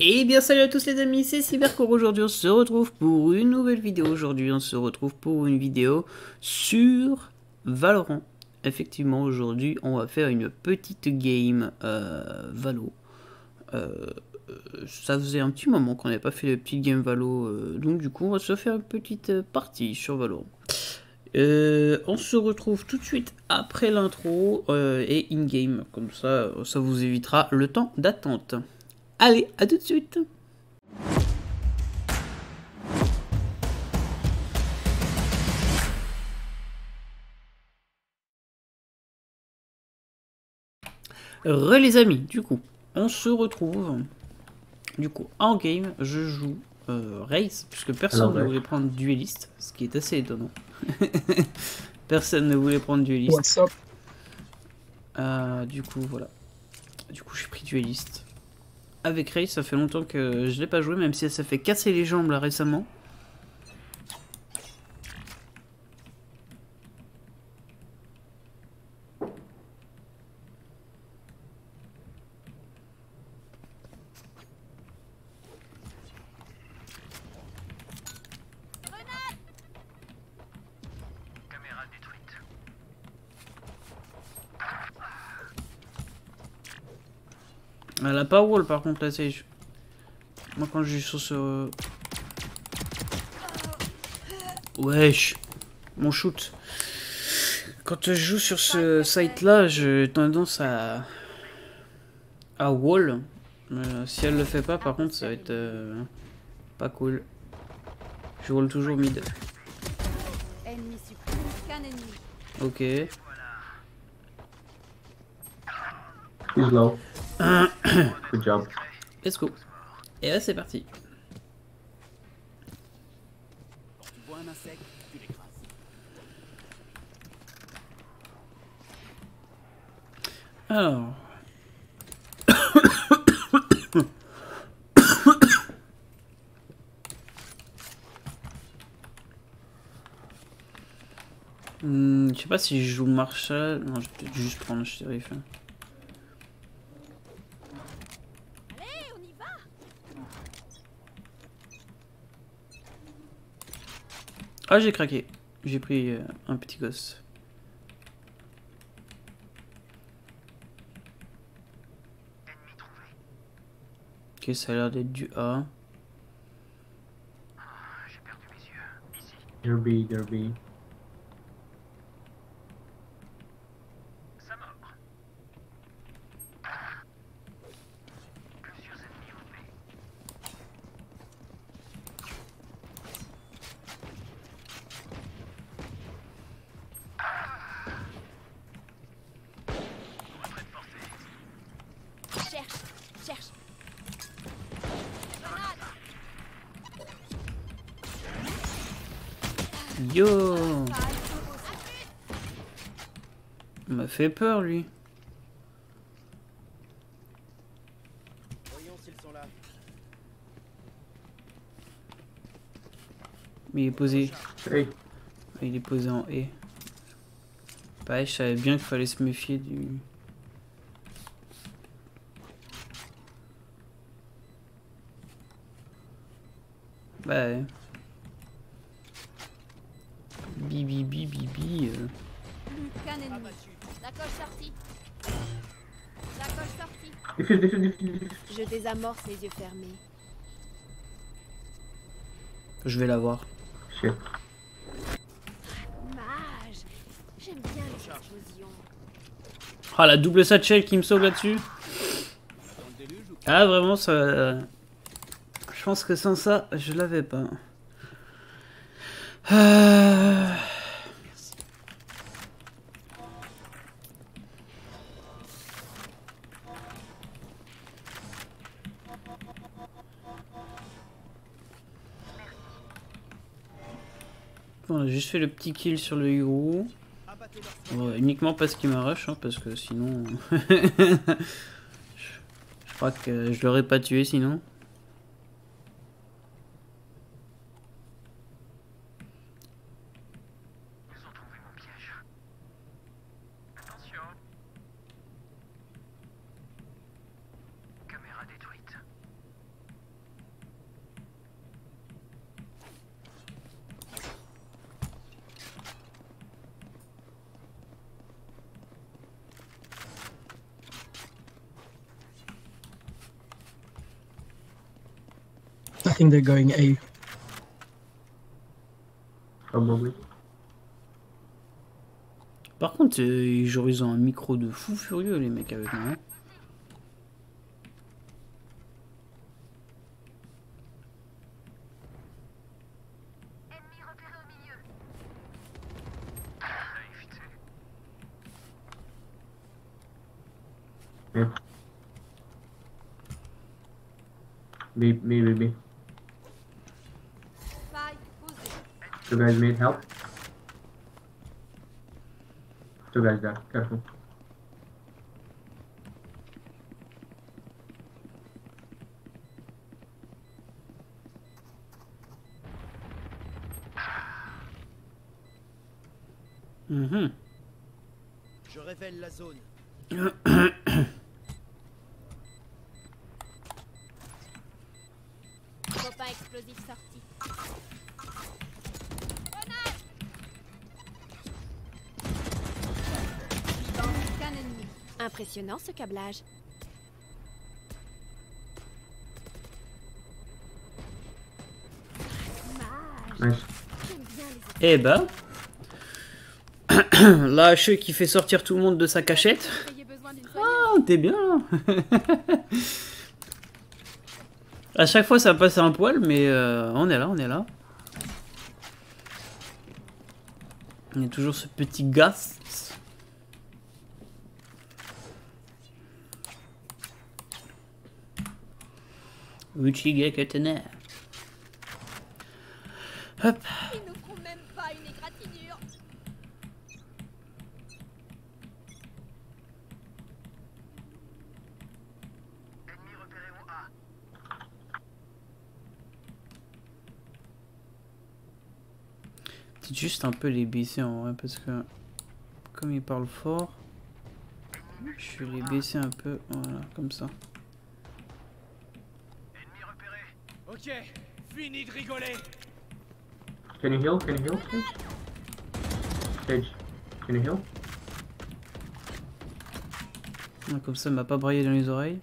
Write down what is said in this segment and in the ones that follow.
Et bien salut à tous les amis, c'est Cybercore. Aujourd'hui on se retrouve pour une nouvelle vidéo. Aujourd'hui on se retrouve pour une vidéo sur Valorant. Effectivement aujourd'hui on va faire une petite game euh. Euh, ça faisait un petit moment qu'on n'avait pas fait de petite game Valo. euh, donc du coup on va se faire une petite euh, partie sur Valorant. On se retrouve tout de suite après l'intro et in-game. Comme ça, ça vous évitera le temps d'attente. Allez, à tout de suite Re les amis, du coup, on se retrouve. Du coup, en game, je joue euh, Race, puisque personne Alors, ne ouais. voulait prendre dueliste, ce qui est assez étonnant. personne ne voulait prendre dueliste. What's up Euh, du coup, voilà. Du coup, j'ai pris dueliste. Avec Race, ça fait longtemps que je l'ai pas joué, même si elle s'est fait casser les jambes là récemment. Par contre la Sage. Moi quand je suis sur ce... Wesh Mon shoot Quand je joue sur ce site là, j'ai tendance à... à wall. Euh, si elle le fait pas par contre ça va être... euh, pas cool. Je wall toujours mid. Ok. He's low. Good job. Let's go. Et là c'est parti. Alors. Hmm, je sais pas si je joue Marshall. Non, je vais peut-être juste prendre le shérif. hein. Allez, on y va Ah, j'ai craqué. J'ai pris euh, un petit gosse. Ok, ça a l'air d'être du A. Derby, derby. Cherche, cherche. Yo Il m'a fait peur, lui. Voyons s'ils sont là. Mais il est posé. Hey, Il est posé en E. Pareil, je savais bien qu'il fallait se méfier du. Bah ouais. La coche sortie. La coche sortie. Je désamorce les yeux fermés. Je vais l'avoir. Shit. Mage. J'aime bien les explosions. Ah la double satchel qui me sauve là-dessus. Ah vraiment ça. Je pense que sans ça, je l'avais pas. Euh, On a juste fait le petit kill sur le leur Ouais, uniquement parce qu'il m'a rush, hein, parce que sinon. je crois que je l'aurais pas tué sinon. Think they're going A. Probably. Par contre, euh, ils ont un micro de fou furieux, les mecs avec moi. hein. Yeah. B, B, B, B. Spike posé. Two guys made help. Two guys there. Careful. Mhm. Je révèle la zone. Copain explosif sorti. Impressionnant ce câblage. Eh ben. La HE qui fait sortir tout le monde de sa cachette. Ah, t'es bien là. À chaque fois, ça passe un poil, mais euh, on est là, on est là. Il y a toujours ce petit gaz. Uchiga Katana. Hop. Ils nous feront même pas une égratignure. Peut-être juste un peu les baisser en vrai parce que comme il parle fort, je vais les baisser un peu, voilà, comme ça. Ok, fini de rigoler. Can you heal? Can you heal, Sage? Sage, can you heal? Ouais, Comme ça, il m'a pas braillé dans les oreilles.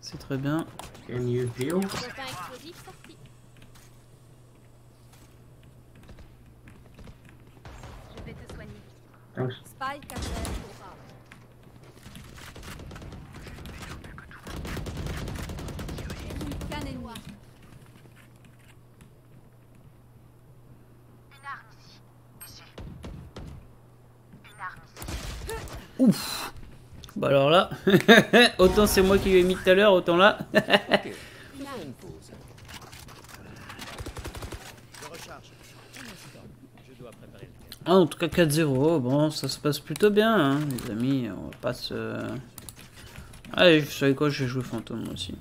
C'est très bien. Can you heal? Copain explosif sorti. Je vais te soigner. Thanks. Spike à terre au rat. Qu'un ennemi. Bah alors là, autant c'est moi qui lui ai mis tout à l'heure, autant là. Ah, en tout cas 4-0, bon ça se passe plutôt bien hein, les amis, on va pas se... Allez, vous savez quoi, je vais jouer fantôme aussi.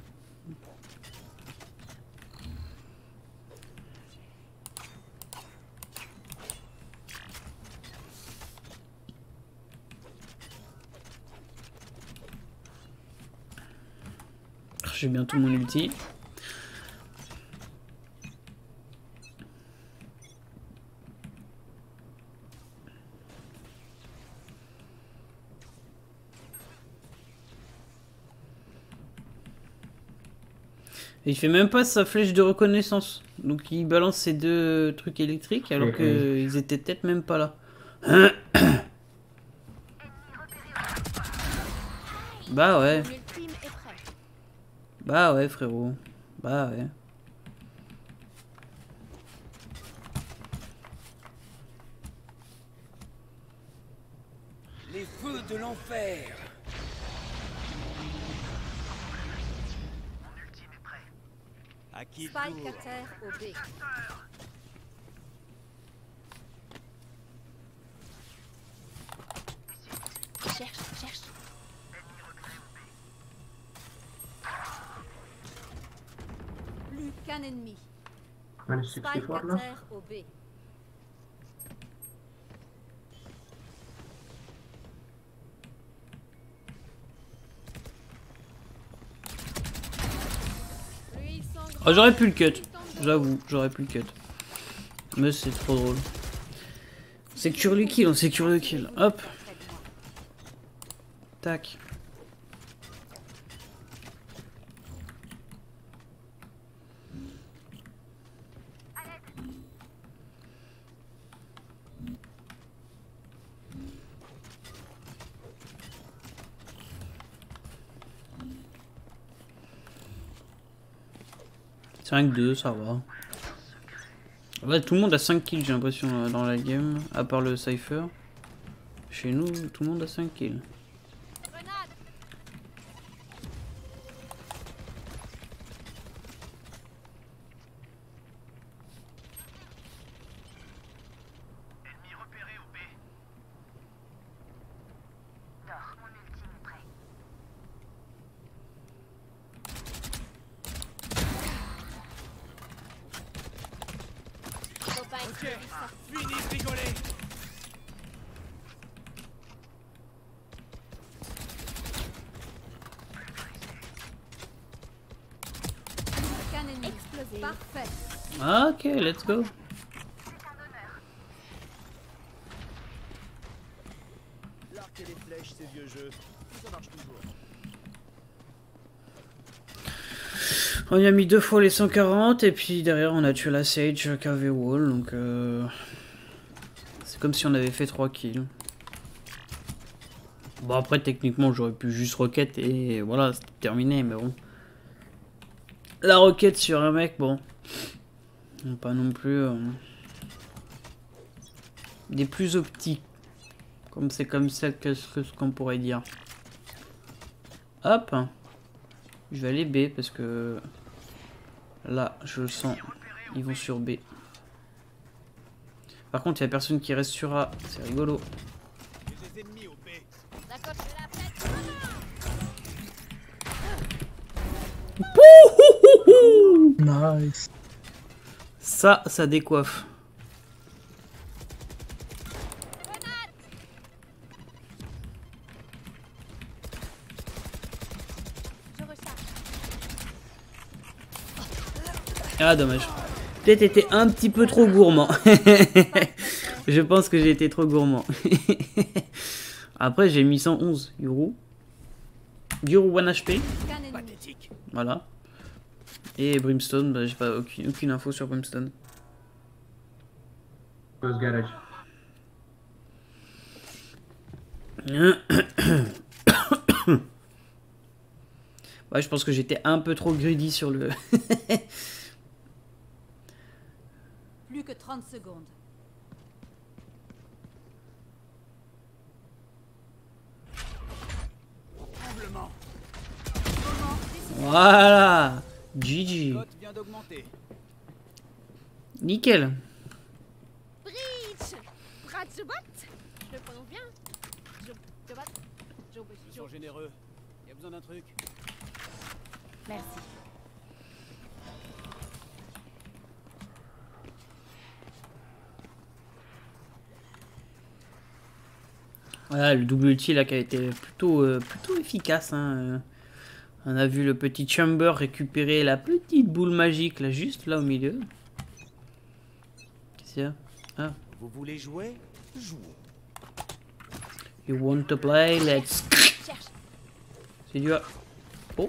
J'ai bientôt mon ulti. Et il fait même pas sa flèche de reconnaissance. Donc il balance ses deux trucs électriques alors qu'ils étaient peut-être même pas là. bah ouais, Mon ultime est prêt. Bah ouais frérot. Bah ouais. Les feux de l'enfer. À qui le Spike tour à terre au B. Cherche, cherche. Plus qu'un ennemi. Minus Spike 64 à now? terre au B. Lui, ils sont Ah, j'aurais pu le cut. J'avoue, j'aurais pu le cut. Mais c'est trop drôle. Secure le kill, on secure le kill. Hop, tac. 5-2, ça va. Ouais, tout le monde a 5 kills, j'ai l'impression, euh, dans la game, à part le Cypher. Chez nous, tout le monde a 5 kills. Grenade Faut pas être trop vif, Fini de rigoler Aucun ennemi. Explosé. Parfait. Ok, let's go. L'arc et les flèches, ces vieux jeux. Ça marche toujours. On y a mis deux fois les 140 et puis derrière on a tué la Sage KV Wall donc euh, c'est comme si on avait fait 3 kills. Bon après techniquement j'aurais pu juste rocket et voilà c'était terminé mais bon. La roquette sur un mec bon. Pas non plus euh, des plus optiques. Comme c'est comme ça que ce qu'on pourrait dire. Hop. Je vais aller B parce que là, je le sens. Ils vont sur B. Par contre, il y a personne qui reste sur A. C'est rigolo. Nice. Ça, ça décoiffe. Ah, dommage. Peut-être été un petit peu trop gourmand. je pense que j'ai été trop gourmand. Après, j'ai mis 111 Yuru. Yuru 1 HP. Voilà. Et Brimstone, bah, j'ai pas aucune, aucune info sur Brimstone. Close garage. Ouais, je pense que j'étais un peu trop greedy sur le. Plus que 30 secondes. Voilà GG Cote vient d'augmenter. Nickel Breach Bratzebot Je le prononce bien. Je... Je... Je... Ils Je... sont généreux. Y a besoin d'un truc. Merci. Voilà, le double ulti là qui a été plutôt, euh, plutôt efficace. hein, euh. On a vu le petit Chamber récupérer la petite boule magique là, juste là au milieu. Qu'est-ce qu'il y a? Ah, Vous voulez jouer? Jouons. you want to play, let's. Cherche. C'est du. Oh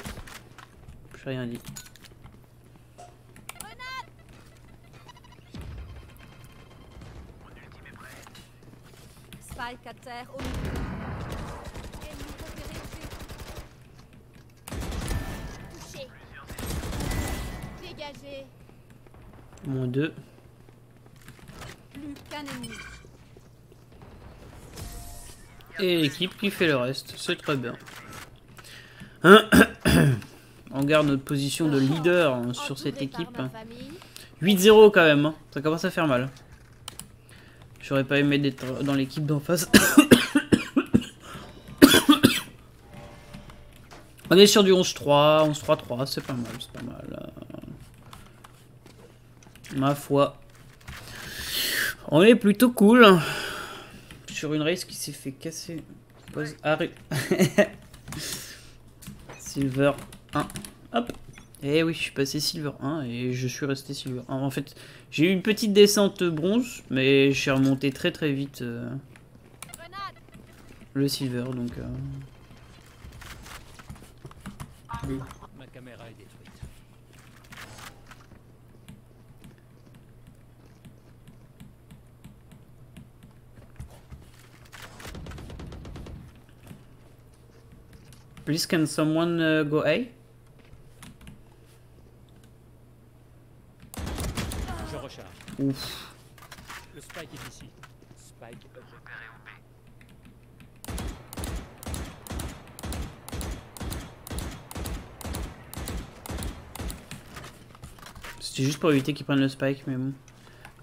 J'ai rien dit. Spike à terre au milieu. Ennemi repéré au Touché. Dégagé. Moins 2. Plus qu'un ennemi. Et l'équipe qui fait le reste, c'est très bien. On garde notre position de leader hein, sur cette équipe. ma famille. 8-0 quand même, hein. ça commence à faire mal. J'aurais pas aimé d'être dans l'équipe d'en face. On est sur du 11-3, 11-3-3, c'est pas mal, c'est pas mal. Ma foi. On est plutôt cool. Sur une race qui s'est fait casser. Pause. Arrête. Silver 1. Hop. Eh oui, je suis passé Silver 1 et je suis resté Silver 1. En fait, j'ai eu une petite descente bronze, mais je suis remonté très très vite euh, le Silver, donc... euh, Please can someone uh, go A? recharge. Ouf. Le spike est ici. Spike up. C'était juste pour éviter qu'ils prennent le spike, mais bon.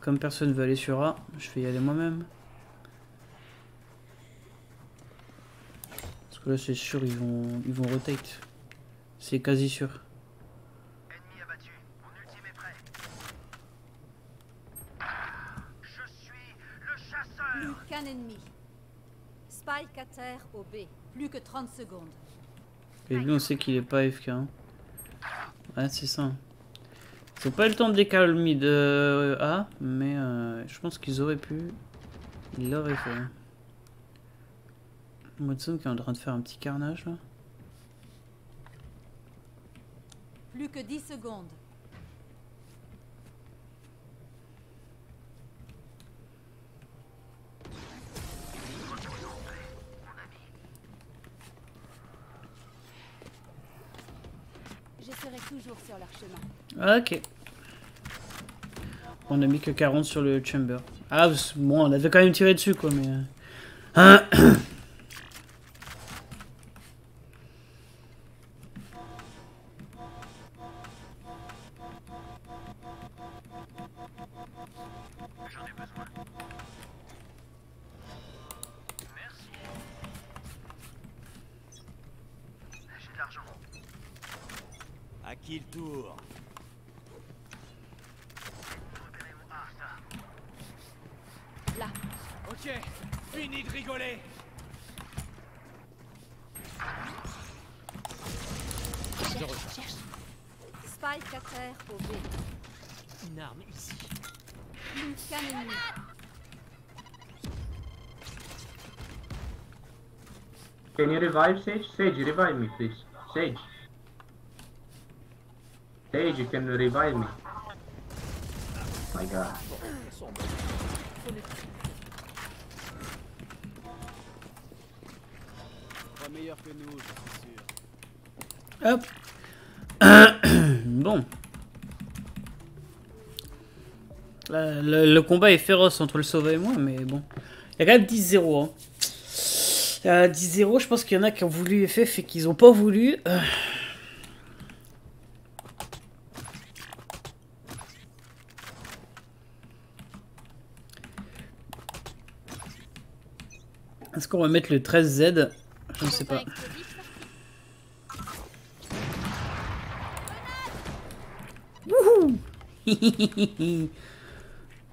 Comme personne veut aller sur A, je vais y aller moi-même. Que là, c'est sûr, ils vont, ils vont rotate. C'est quasi sûr. Plus qu'un ennemi. Spike à terre au B. Plus que 30 secondes. Et lui, on sait qu'il est pas FK. hein. Ouais, c'est ça. Ils ont pas eu le temps de décaler le mid euh, A, mais euh, je pense qu'ils auraient pu. Ils l'auraient fait. Watson qui est en train de faire un petit carnage là. Plus que 10 secondes. Je serai toujours sur leur chemin. Ok. On a mis que 40 sur le chamber. Ah, bon, on avait quand même tiré dessus quoi, mais. euh, Là. Ok, fini de rigoler Cherche, cherche. Spike à terre au B. Une arme ici. Qu'un ennemi. Can you revive Sage? Sage, revive me, please. Sage. Sage, you can revive me. My god. Hop. bon. Le, combat est féroce entre le Sauva et moi, mais bon. Il y a quand même 10-0. Hein. Euh, 10-0, je pense qu'il y en a qui ont voulu FF et qu'ils ont pas voulu. Euh. Est-ce qu'on va mettre le 13Z Je ne sais pas. Sorti.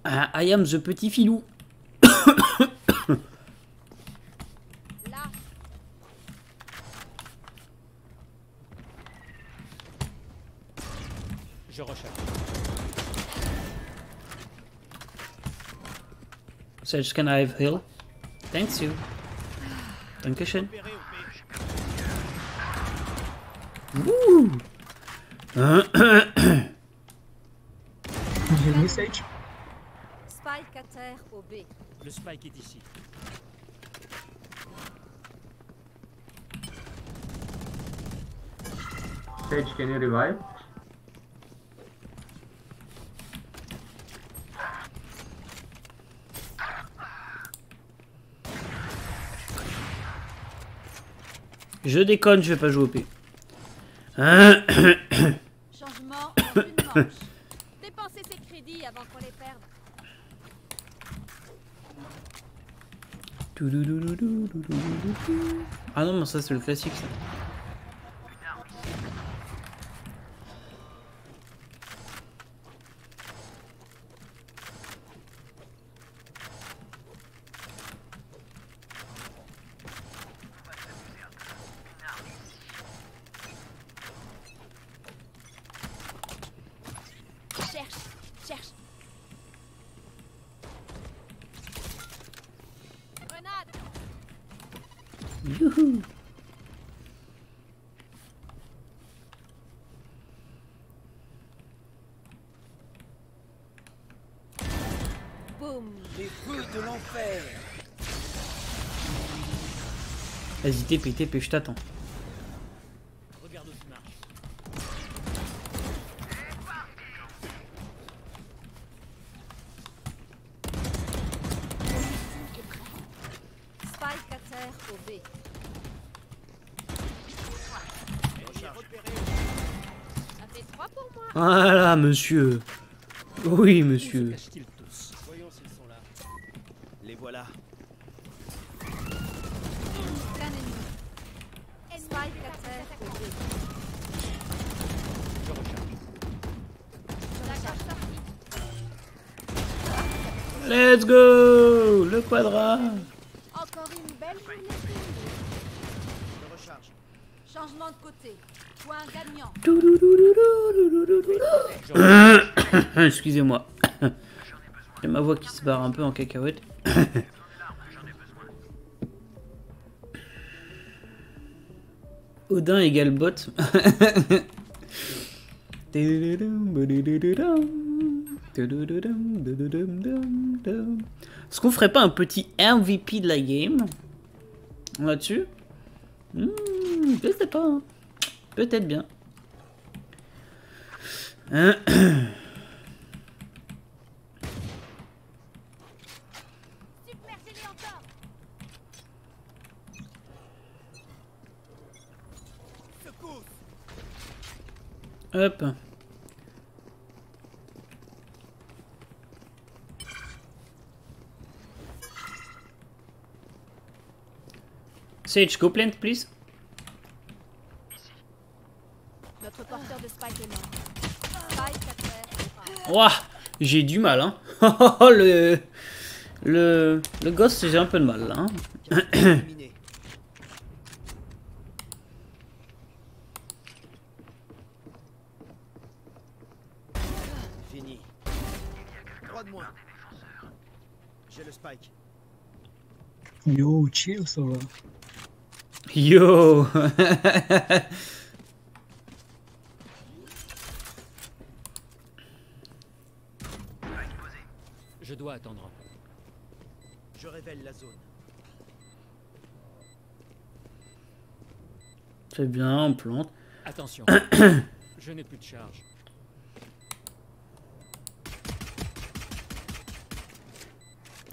Ah, I am the petit filou. Je recharge. Sage, can I have heal? Thanks you. Dankeschön. Repéré au B. Woo! Can you hear me, Sage? Spike à terre au B. Le spike est ici. Sage, can you revive? Je déconne, je vais pas jouer au P. Hein? Changement en une manche. Dépensez ces crédits avant qu'on les perde. Ah non, mais ça c'est le classique ça. fantômes Des feux de l'enfer Vas-y, TP, TP, je t'attends. Regarde où tu marches. Spike à terre au B. Ça fait 3 pour moi. Ah monsieur. Oui, monsieur. Let's go Le quadra Encore une belle journée. Je recharge. Changement de côté. Point gagnant. Excusez-moi. J'ai ma voix qui se barre un peu en cacahuète. Odin égale bot. Est-ce qu'on ferait pas un petit MVP de la game? Là-dessus Hmm, Je pas. hein. Peut-être bien. Hop. Sage, go plant, please. Notre porteur de Spike est mort. Spike à terre au A. Ouah, j'ai du mal, hein. le, le, le gosse, j'ai un peu de mal, là. hein. Éliminé. Fini. Droit de moi. J'ai le spike. Yo, chill, ça va. Yo Je dois attendre un peu. Je révèle la zone. C'est bien, on plante. Attention. Je n'ai plus de charge.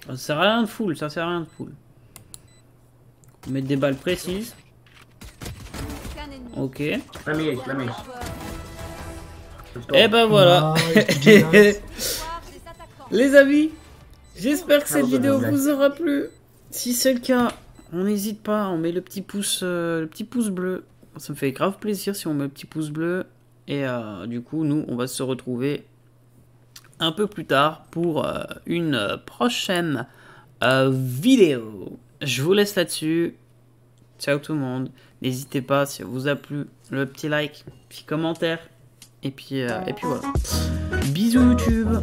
Ça sert à rien de full, ça sert à rien de full. Mettre des balles précises. Ok. Et ben voilà. Les amis, j'espère que cette vidéo vous aura plu. Si c'est le cas, on n'hésite pas, on met le petit pouce, euh, le petit pouce bleu. Ça me fait grave plaisir si on met le petit pouce bleu. Et euh, du coup, nous, on va se retrouver un peu plus tard pour euh, une prochaine euh, vidéo je vous laisse là-dessus. Ciao tout le monde. N'hésitez pas, si ça vous a plu, le petit like, petit commentaire. Et puis, euh, voilà. Bisous YouTube